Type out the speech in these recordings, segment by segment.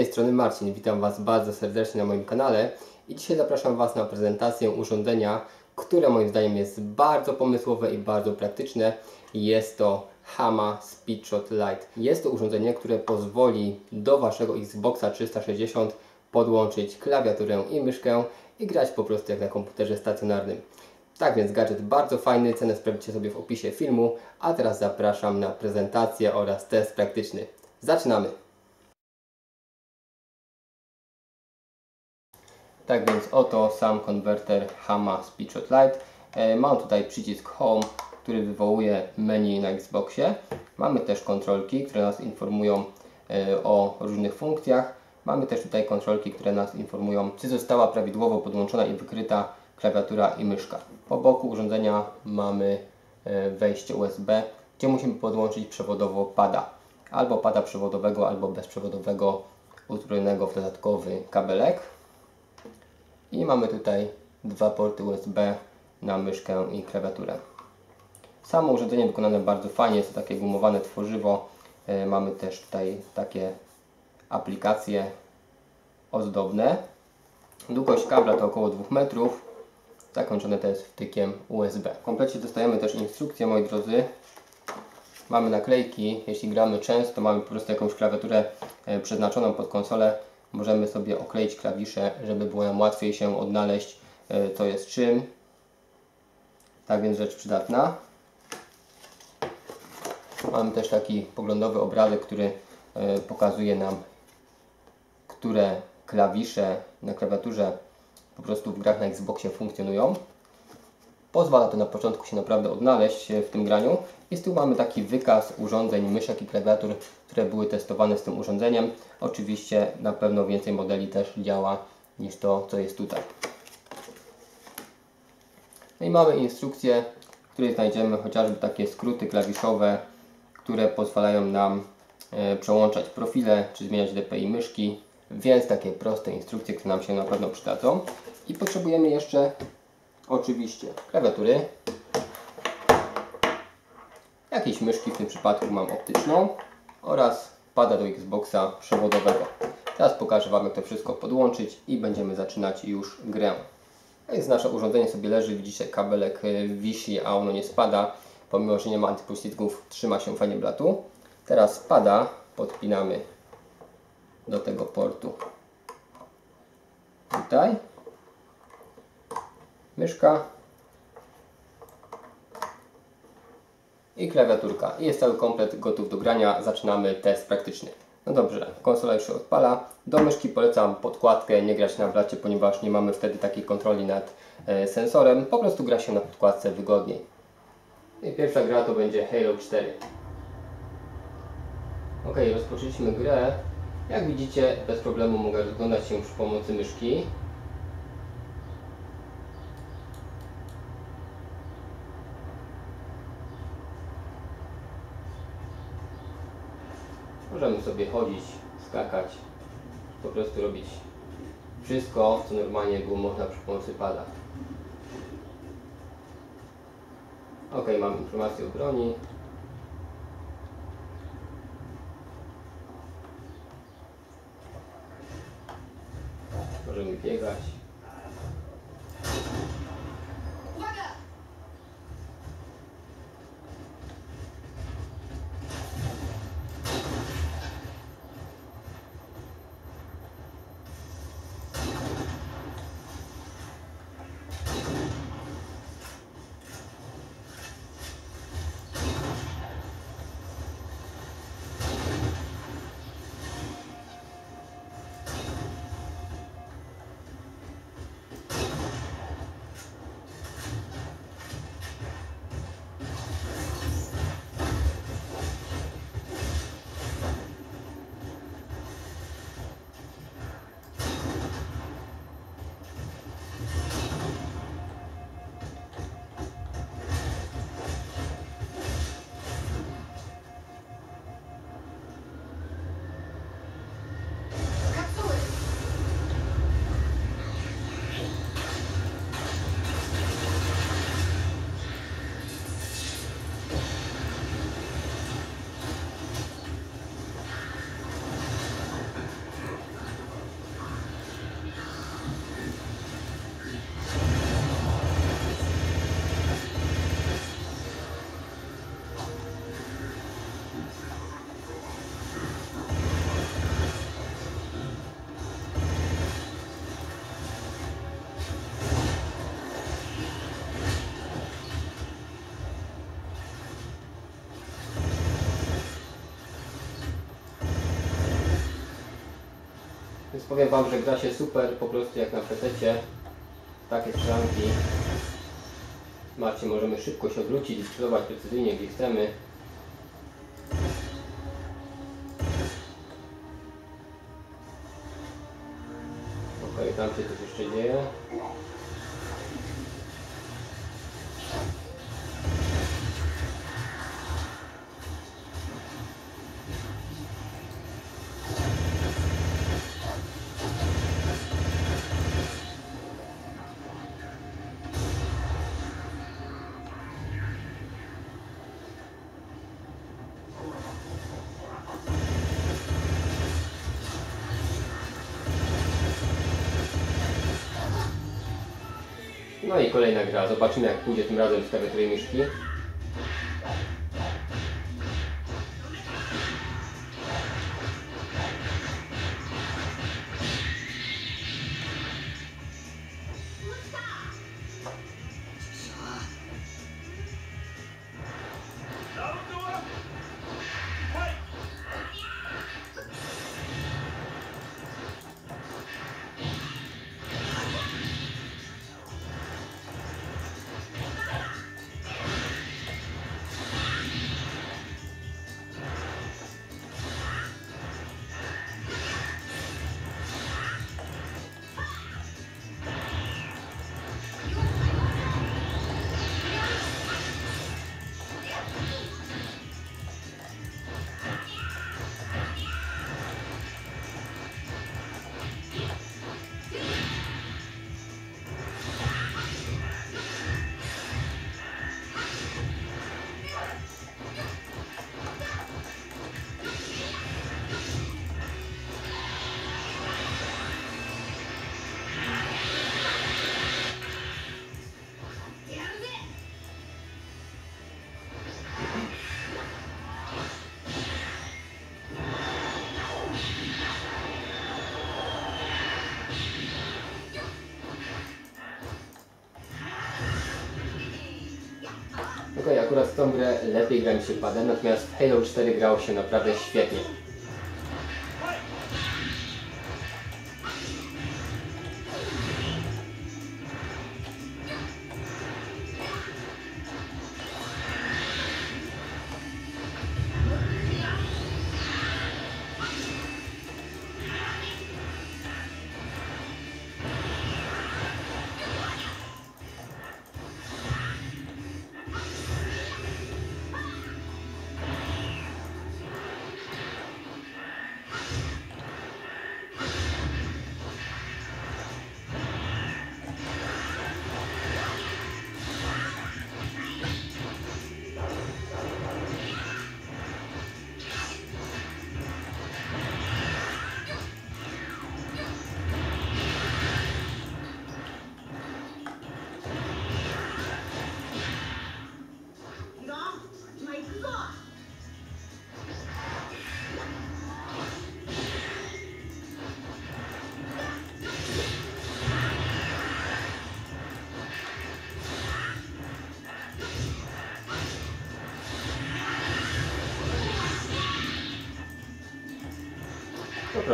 tej strony Marcin, witam Was bardzo serdecznie na moim kanale i dzisiaj zapraszam Was na prezentację urządzenia, które moim zdaniem jest bardzo pomysłowe i bardzo praktyczne. Jest to Hama Speedshot Lite. Jest to urządzenie, które pozwoli do Waszego Xboxa 360 podłączyć klawiaturę i myszkę i grać po prostu jak na komputerze stacjonarnym. Tak więc gadżet bardzo fajny, cenę sprawdzicie sobie w opisie filmu, a teraz zapraszam na prezentację oraz test praktyczny. Zaczynamy! Tak więc oto sam konwerter Hama Speedshot Lite. E, mam tutaj przycisk Home, który wywołuje menu na Xboxie. Mamy też kontrolki, które nas informują e, o różnych funkcjach. Mamy też tutaj kontrolki, które nas informują, czy została prawidłowo podłączona i wykryta klawiatura i myszka. Po boku urządzenia mamy e, wejście USB, gdzie musimy podłączyć przewodowo pada. Albo pada przewodowego, albo bezprzewodowego uzbrojonego w dodatkowy kabelek. I mamy tutaj dwa porty USB na myszkę i klawiaturę. Samo urządzenie wykonane bardzo fajnie, jest to takie gumowane tworzywo. E, mamy też tutaj takie aplikacje ozdobne. Długość kabla to około 2 metrów. Zakończone to jest wtykiem USB. W komplecie dostajemy też instrukcję, moi drodzy. Mamy naklejki, jeśli gramy często, mamy po prostu jakąś klawiaturę e, przeznaczoną pod konsolę, możemy sobie okleić klawisze, żeby było nam łatwiej się odnaleźć, e, co jest czym. Tak więc rzecz przydatna. Mamy też taki poglądowy obrazek, który e, pokazuje nam, które klawisze na klawiaturze po prostu w grach na Xboxie funkcjonują. Pozwala to na początku się naprawdę odnaleźć w tym graniu. Z tyłu mamy taki wykaz urządzeń, myszek i klawiatur, które były testowane z tym urządzeniem. Oczywiście na pewno więcej modeli też działa niż to, co jest tutaj. No i mamy instrukcję, w której znajdziemy chociażby takie skróty klawiszowe, które pozwalają nam e, przełączać profile, czy zmieniać DPI myszki, więc takie proste instrukcje, które nam się na pewno przydadzą. I potrzebujemy jeszcze oczywiście klawiatury, jakiejś myszki, w tym przypadku mam optyczną oraz pada do Xboxa przewodowego. Teraz pokażę Wam jak to wszystko podłączyć i będziemy zaczynać już grę. A więc nasze urządzenie sobie leży, widzicie kabelek e, wisi, a ono nie spada. Pomimo, że nie ma antypoślizgów, trzyma się fajnie blatu. Teraz spada, podpinamy do tego portu. Tutaj myszka i klawiaturka. I jest cały komplet gotów do grania. Zaczynamy test praktyczny. No dobrze, konsola już się odpala. Do myszki polecam podkładkę, nie grać na blacie, ponieważ nie mamy wtedy takiej kontroli nad e, sensorem. Po prostu gra się na podkładce wygodniej. I pierwsza gra to będzie Halo 4. Ok, rozpoczęliśmy grę. Jak widzicie, bez problemu mogę rozglądać się przy pomocy myszki. Możemy sobie chodzić, skakać, po prostu robić wszystko, co normalnie było można przy pomocy pada. Ok, mam informację o broni. Możemy biegać. Powiem Wam, że gra się super po prostu jak na PC. Takie strzelanki. Macie, możemy szybko się odwrócić i celować precyzyjnie gdzie chcemy. Okej, tam się coś jeszcze dzieje. No i kolejna gra. Zobaczymy jak pójdzie tym razem z klawiatury myszki. Okej, akurat w tą grę lepiej gra mi się padem, natomiast w Halo 4 grało się naprawdę świetnie.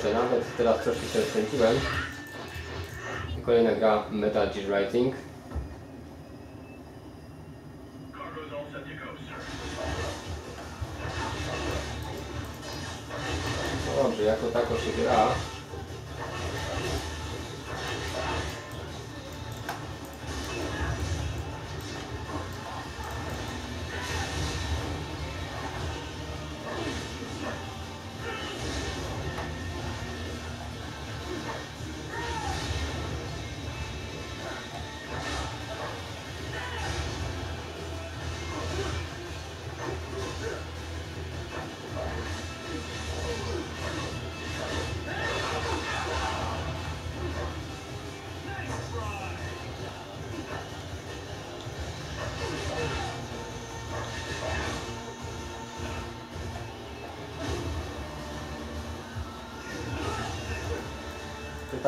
Proszę, nawet teraz troszkę się rozkręciłem. Kolejna gra Metal Gear Rising. Dobrze, jako tako się gra.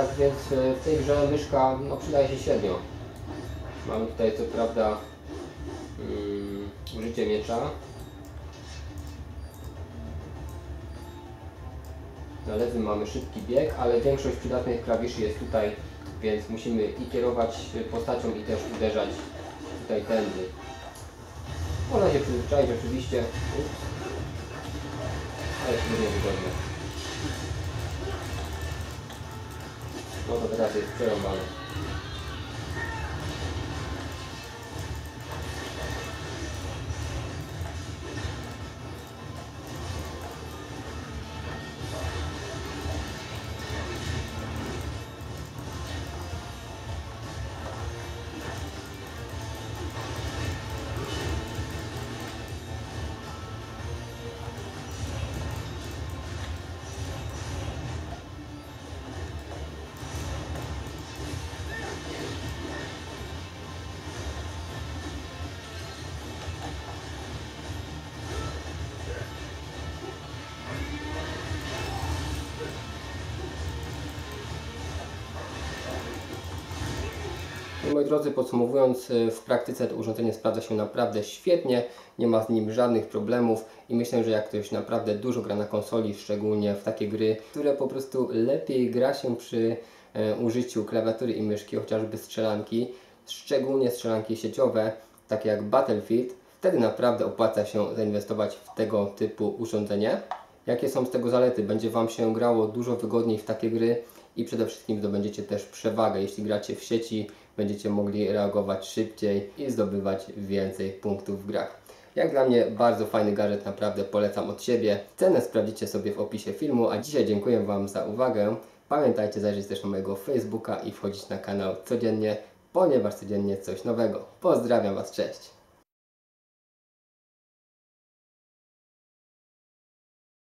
Tak więc e, w tej grze myszka no, przydaje się średnio. Mamy tutaj co prawda mm, użycie miecza. Na lewym mamy szybki bieg, ale większość przydatnych klawiszy jest tutaj, więc musimy i kierować postacią i też uderzać tutaj tędy. Można się przyzwyczaić oczywiście, Ups. ale równie wygodne. No to teraz jest przerąbane. Moi drodzy, podsumowując, y, w praktyce to urządzenie sprawdza się naprawdę świetnie, nie ma z nim żadnych problemów i myślę, że jak ktoś naprawdę dużo gra na konsoli, szczególnie w takie gry, które po prostu lepiej gra się przy e, użyciu klawiatury i myszki, chociażby strzelanki, szczególnie strzelanki sieciowe, takie jak Battlefield, wtedy naprawdę opłaca się zainwestować w tego typu urządzenie. Jakie są z tego zalety? Będzie Wam się grało dużo wygodniej w takie gry i przede wszystkim zdobędziecie też przewagę. Jeśli gracie w sieci, będziecie mogli reagować szybciej i zdobywać więcej punktów w grach. Jak dla mnie bardzo fajny gadżet, naprawdę polecam od siebie. Cenę sprawdzicie sobie w opisie filmu, a dzisiaj dziękuję Wam za uwagę. Pamiętajcie zajrzeć też na mojego Facebooka i wchodzić na kanał codziennie, ponieważ codziennie coś nowego. Pozdrawiam Was, cześć!